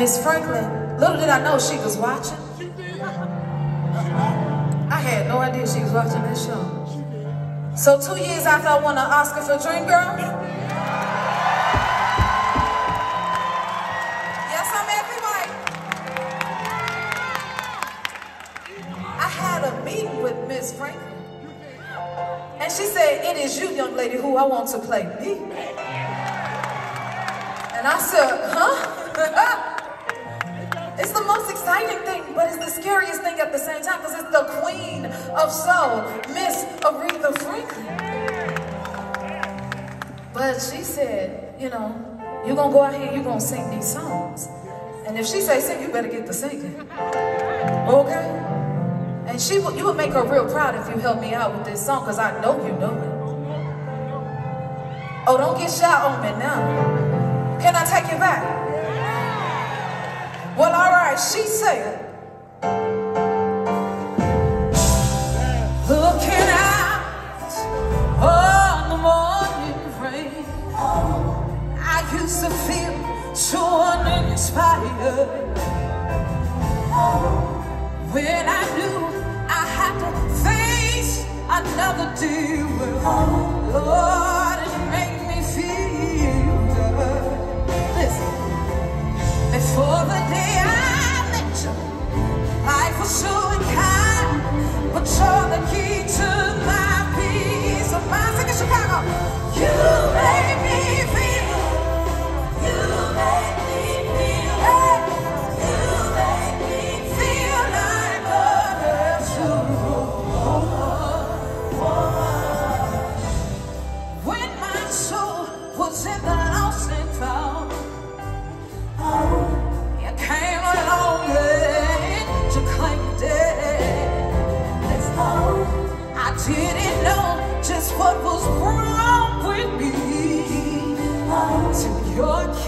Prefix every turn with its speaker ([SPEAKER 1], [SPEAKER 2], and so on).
[SPEAKER 1] Miss Franklin, little did I know she was watching. I had no idea she was watching this show. So two years after I won an Oscar for Dream Girl, yes, I'm everybody. I had a meeting with Miss Franklin. And she said, it is you, young lady, who I want to play me. And I said, huh? Exciting thing, but it's the scariest thing at the same time because it's the queen of soul, Miss Aretha Franklin. But she said, you know, you're going to go out here, you're going to sing these songs. And if she say sing, you better get to singing. Okay? And she would, you would make her real proud if you help me out with this song because I know you know it. Oh, don't get shy on me now. Can I take you back? Well, all right, she said, looking out on the morning rain, I used to feel so uninspired when I knew I had to face another day. Lord, your.